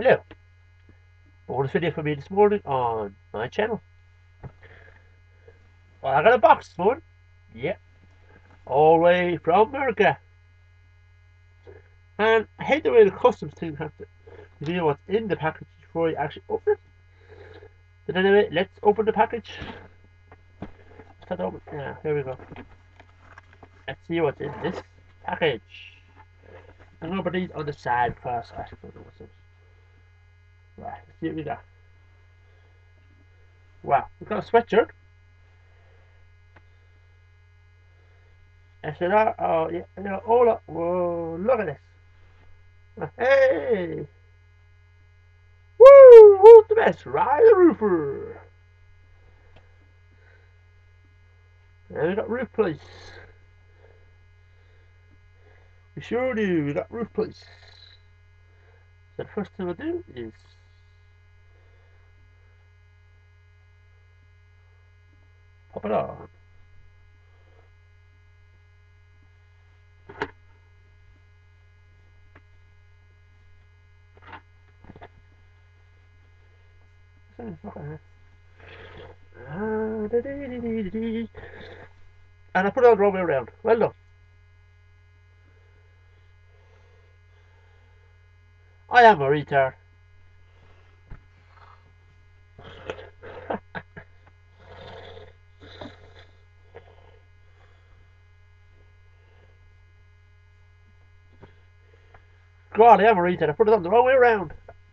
Hello. Bonus video for me this morning on my channel. Well, I got a box this morning. Yep. All the way from America. And I hate the way the customs team have to reveal what's in the package before you actually open it. But anyway, let's open the package. Let's open. Yeah, here we go. Let's see what's in this package. I'm gonna put these on the side first. I don't know what's this. Right, let's see what we got. Wow, we've got a sweatshirt. SLR, oh yeah, yeah, hold up, whoa, look at this. Hey! Woo! Who's the best? Riley the roofer! And we got roof place. We sure do, we got roof place. So the first thing we'll do is pop it on. And I put it on the wrong way around. Well done. I am a retard. God, I am a retard. I put it on the wrong way around.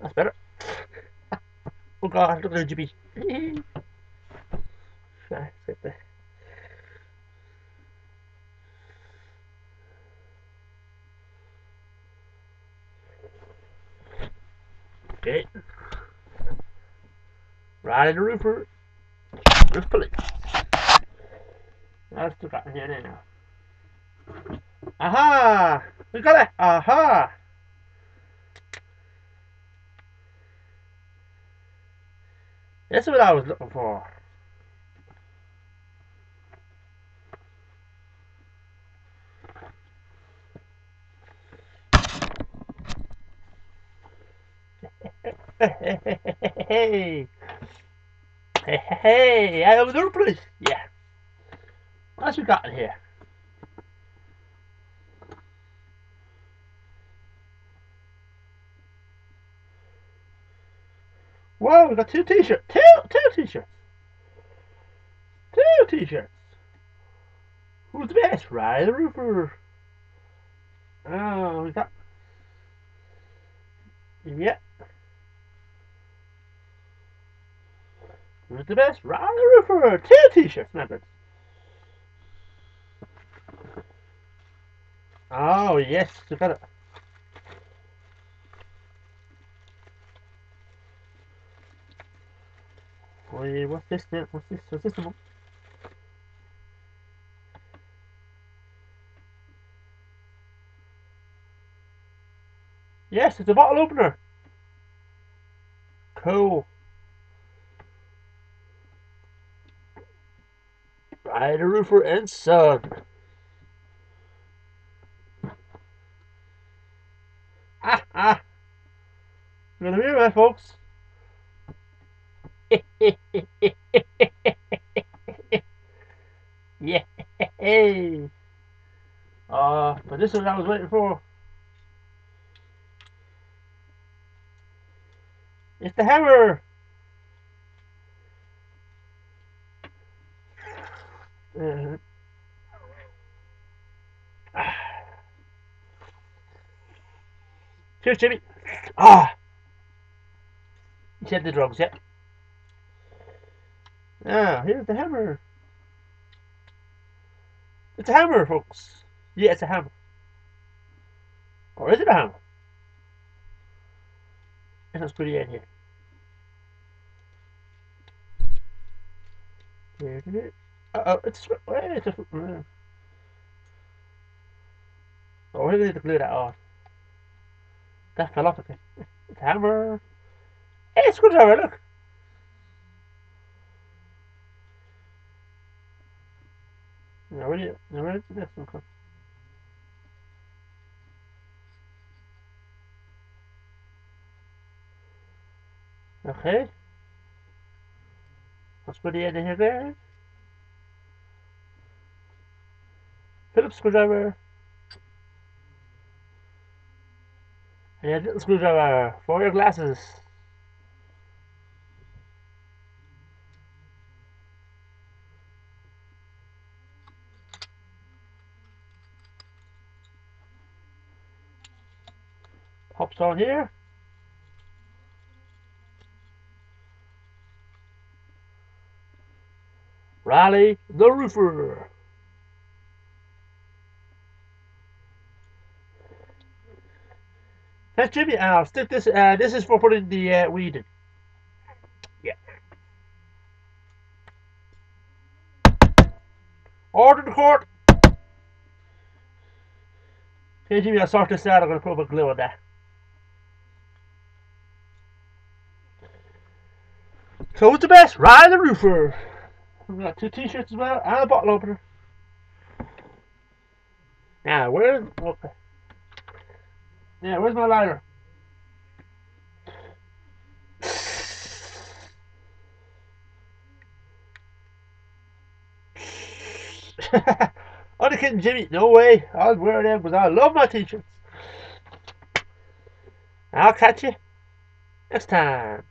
That's better. oh God, look at the GB. Sit there. Okay. Right in the roofer. Roof police. That's the got here now. Aha! We got it! Aha! That's what I was looking for. hey, hey, hey, hey, I have another place. Yeah. What else we got in here? Whoa, we got two t-shirts. Two, two t-shirts. Two t-shirts. Who's the best? Riley Roofer. Oh, we got. Yeah. Who's the best? Riley Roofer. Two t-shirts, remember. Oh, yes, we got it. Wait, what's this then? What's this? What's this one? Yes, it's a bottle opener. Cool. Riley Roofer and Son. Ah, ah. Gonna be right, folks. yeah. Uh, but this is what I was waiting for. It's the hammer. Uh, Cheers, Jimmy. Ah. He said the drugs, yeah. Ah, here's the hammer. It's a hammer, folks. Yeah, it's a hammer. Or is it a hammer? Let's put it in here. Uh oh, it's it's a. Uh. Oh, we need to glue that on. That fell off again. It's a hammer. Hey, it's a screwdriver, look. вроде, this тебя, сука. Okay. Господи, я деград. Phillips screwdriver. And a little screwdriver for your glasses. Pops on here. Riley the Roofer. That's Jimmy. I'll stick this. Uh, this is for putting the uh, weed in. Yeah. Order the court. Hey Jimmy, I'll sort this out. I'm gonna put a glue on that. So who's the best? Riley the Roofer. We've got two t-shirts as well and a bottle opener. Now, where's... Okay. Yeah, where's my lighter? Only kidding, Jimmy. No way. I'll wear them because I love my t-shirts. I'll catch you next time.